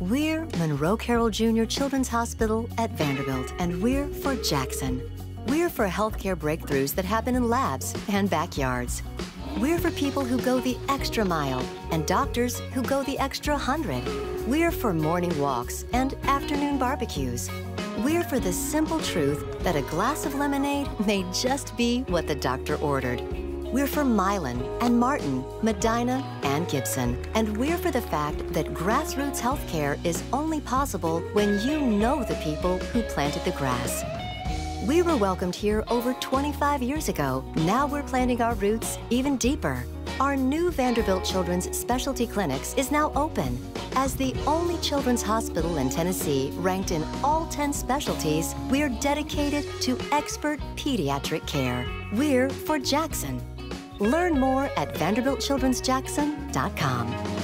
We're Monroe Carell Jr. Children's Hospital at Vanderbilt, and we're for Jackson. We're for healthcare breakthroughs that happen in labs and backyards. We're for people who go the extra mile and doctors who go the extra hundred. We're for morning walks and afternoon barbecues. We're for the simple truth that a glass of lemonade may just be what the doctor ordered. We're for Milan and Martin, Medina and Gibson. And we're for the fact that grassroots healthcare is only possible when you know the people who planted the grass. We were welcomed here over 25 years ago. Now we're planting our roots even deeper. Our new Vanderbilt Children's Specialty Clinics is now open. As the only children's hospital in Tennessee ranked in all 10 specialties, we're dedicated to expert pediatric care. We're for Jackson. Learn more at VanderbiltChildren'sJackson.com.